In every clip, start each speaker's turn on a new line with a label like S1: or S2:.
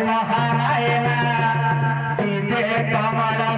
S1: মহারায়ণা Camara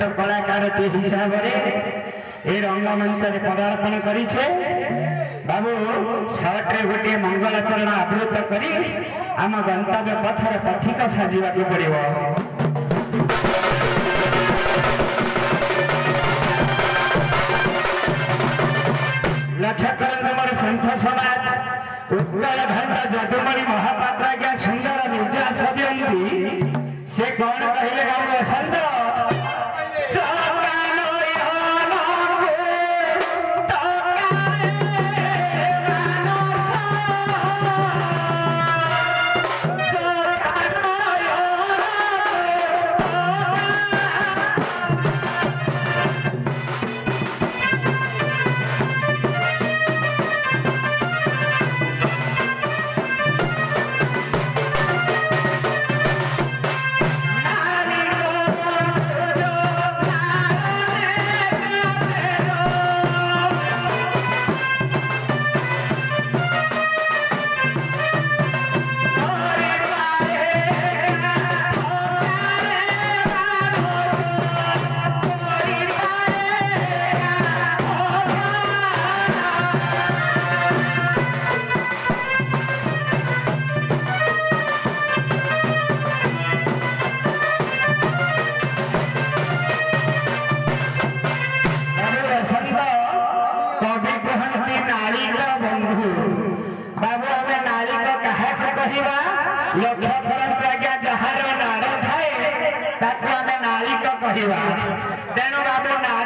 S1: সম্মানিত কলাকারকে হিসাবে এই রঙ্গমঞ্চে পদার্পণ করেছে। বাবু সর্টে গোটিয়ে মঙ্গলাচরণ আবৃত করি, আমার গন্তব্য পথরে পথিক সাজবাকে পড়ব Then I'll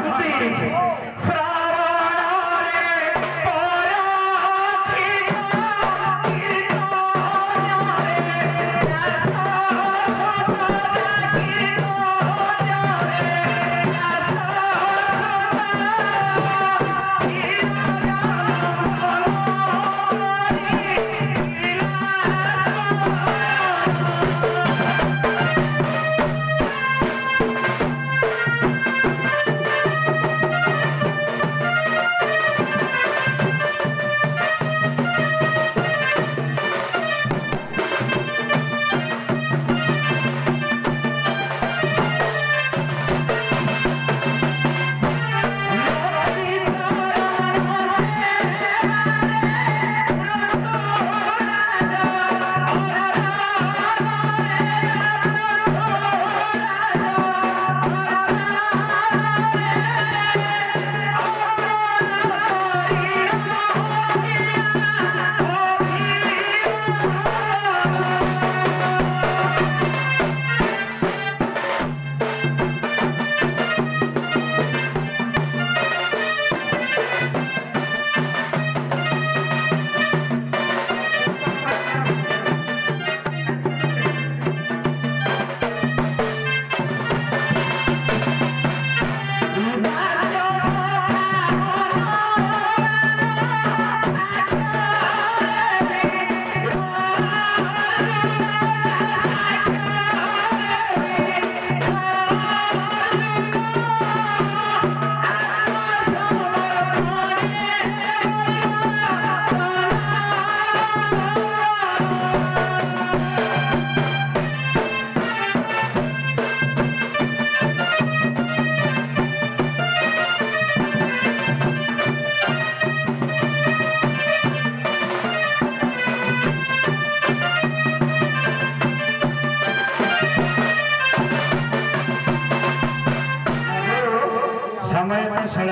S1: nosso.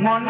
S1: Mon